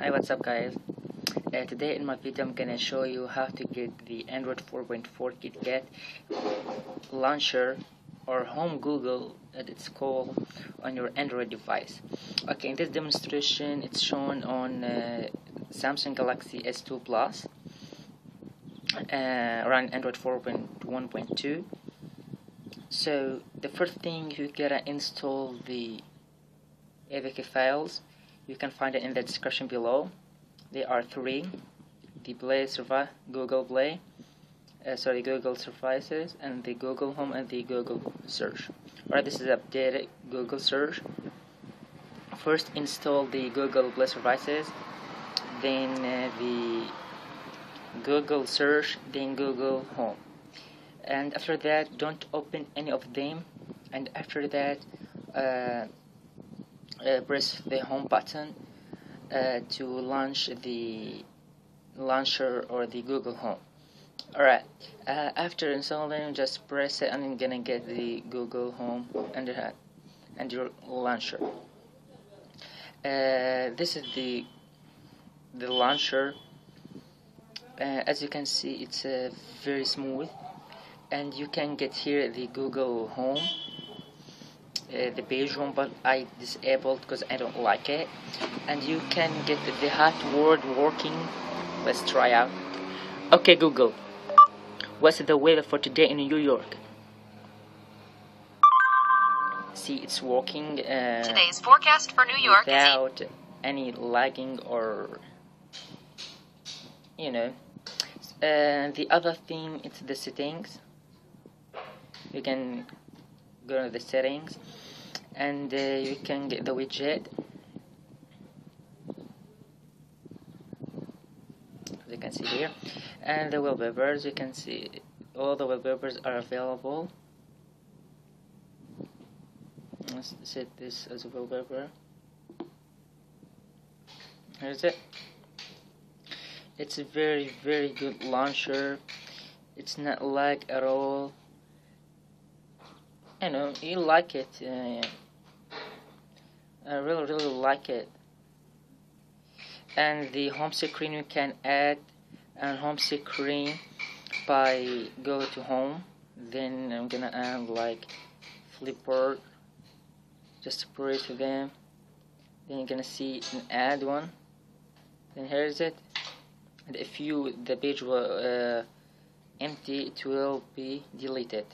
Hi what's up guys? Uh, today in my video I'm gonna show you how to get the Android 4.4 KitKat launcher or home Google as it's called on your Android device. Okay in this demonstration it's shown on uh, Samsung Galaxy S2 Plus uh, run Android 4.1.2 so the first thing you gotta install the APK files you can find it in the description below. There are three. The Play Google Play uh, sorry Google Services and the Google Home and the Google Search. Alright this is updated Google Search. First install the Google Play Services then uh, the Google Search then Google Home. And after that don't open any of them. And after that uh, uh, press the home button uh, to launch the launcher or the Google Home. Alright uh, after installing just press it and you're gonna get the Google Home and, and your launcher. Uh, this is the the launcher. Uh, as you can see it's uh, very smooth. And you can get here the Google Home uh, the beige one but I disabled because I don't like it. And you can get the hot word working. Let's try out. Okay Google. What's the weather for today in New York? See it's working uh, today's forecast for New York without any lagging or you know. And uh, the other thing is the settings. You can go to the settings and uh, you can get the widget. As you can see here. And the wallpapers you can see all the wallpapers are available. Let's set this as a wallpaper here's it. It's a very very good launcher. It's not lag at all I know you like it. Uh, I really really like it. And the home screen you can add a home screen by go to home. Then I'm gonna add like Flipboard. Just press them. Then you're gonna see an add one. Then here's it. And if you the page will uh, empty, it will be deleted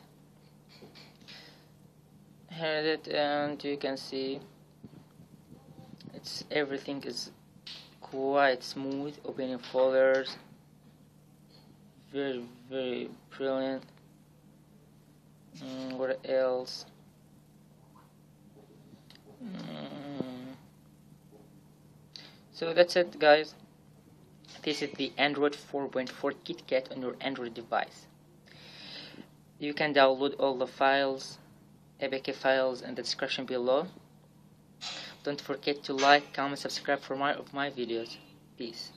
here it and you can see it's everything is quite smooth opening folders very very brilliant. Mm, what else? Mm. so that's it guys. This is the Android 4.4 KitKat on your Android device. You can download all the files APK files in the description below. Don't forget to like, comment, subscribe for more of my videos. Peace.